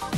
you